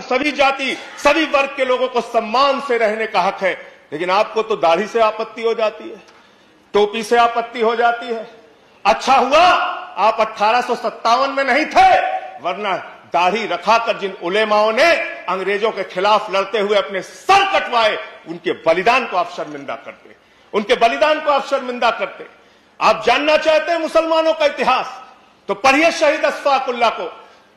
सभी जाति, सभी वर्ग के लोगों को सम्मान से रहने का हक है, लेकिन आपको तो दाढ़ी से आपत्ति हो जाती है, टोपी से आपत्ति हो जाती है। अच्छा हुआ, आप अठारह में नहीं थे, वरना दाढ़ी रखाकर जिन उलेमाओं ने अंग्रेज़ों के खिलाफ लड़ते हुए अपने सर कटवाए, उनके बलिदान को आप शर्मिंदा करते। उनके बलिदान को आप शर्मिंदा करते। आप जानना चाहते हैं मुसलमानों का इतिहास? तो पढ़िए शहीद अशफाकुल्ला को,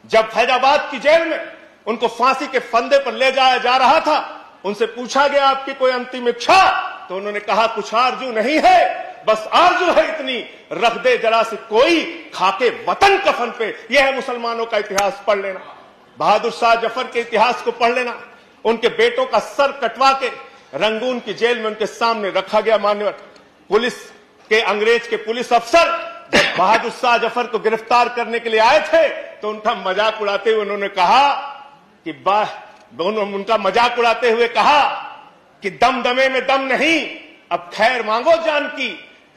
जब फैजाबाद की जेल में उनको फांसी के फंदे पर ले जाया जा रहा था। उनसे पूछा गया, आपकी कोई अंतिम इच्छा? तो उन्होंने कहा, कुछ आरज़ू नहीं है, बस आरज़ू है इतनी। रख दे जरा से कोई, खाके वतन कफन पे। यह है मुसलमानों का इतिहास, पढ़ लेना। बहादुर शाह ज़फ़र के इतिहास को पढ़ लेना। उनके बेटों का सर कटवा के रंगून की जेल में उनके सामने रखा गया मान्यवर। पुलिस के, अंग्रेज़ के पुलिस अफसर बहादुर शाह ज़फ़र को गिरफ़्तार करने के लिए आए थे तो उनका मज़ाक उड़ाते हुए उन्होंने कहा कि उनका मज़ाक उड़ाते हुए कहा कि दम दमे में दम नहीं, अब खैर मांगो जान की।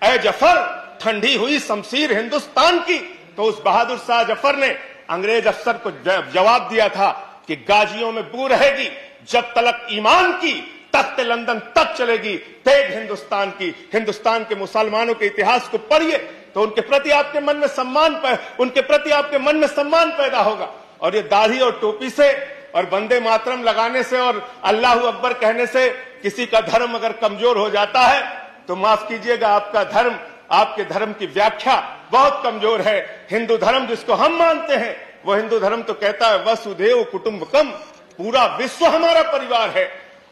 ए ज़फ़र, ठंडी हुई शमशीर हिंदुस्तान की। तो उस बहादुर शाह ज़फ़र ने अंग्रेज़ अफसर को जवाब दिया था कि गाजियों में बू रहेगी, जब तलक ईमान की, तख्त लंदन तक चलेगी तेज हिंदुस्तान की। हिंदुस्तान के मुसलमानों के इतिहास को पढ़िए तो उनके प्रति आपके मन में सम्मान उनके प्रति आपके मन में सम्मान पैदा होगा। और ये दाढ़ी और टोपी से और बंदे मातरम लगाने से और अल्लाह अकबर कहने से किसी का धर्म अगर कमज़ोर हो जाता है तो माफ़ कीजिएगा, आपका धर्म, आपके धर्म की व्याख्या बहुत कमज़ोर है। हिंदू धर्म जिसको हम मानते हैं, वो हिंदू धर्म तो कहता है, वसुदेव कुटुंबकम, पूरा विश्व हमारा परिवार है।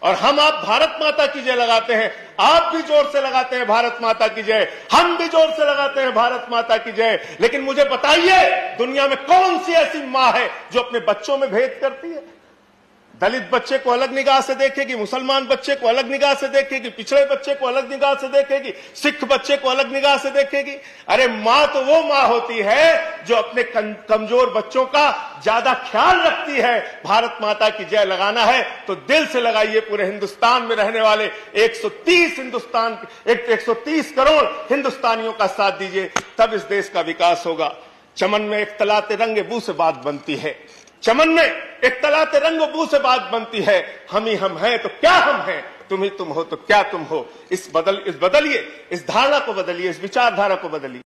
और हम आप भारत माता की जय लगाते हैं। आप भी ज़ोर से लगाते हैं भारत माता की जय। हम भी ज़ोर से लगाते हैं भारत माता की जय। लेकिन मुझे बताइए, दुनिया में कौन सी ऐसी माँ है जो अपने बच्चों में भेद करती है? दलित बच्चे को अलग निगाह से देखेगी मुसलमान बच्चे को अलग निगाह से देखेगी पिछड़े बच्चे को अलग निगाह से देखेगी सिख बच्चे को अलग निगाह से देखेगी। अरे माँ तो वो माँ होती है जो अपने कमज़ोर बच्चों का ज़्यादा ख्याल रखती है। भारत माता की जय लगाना है तो दिल से लगाइए पूरे हिंदुस्तान में रहने वाले 130 हिंदुस्तान एक, 130 करोड़ हिंदुस्तानियों का साथ दीजिए तब इस देश का विकास होगा। चमन में एक तलाते रंग बू से बात बनती है। चमन में एक तलाते रंग बू से बात बनती है। हम ही हम हैं तो क्या हम हैं? तुम ही तुम हो तो क्या तुम हो? इस बदल, इस बदलिए, इस धारणा को बदलिए, इस विचारधारा को बदलिए।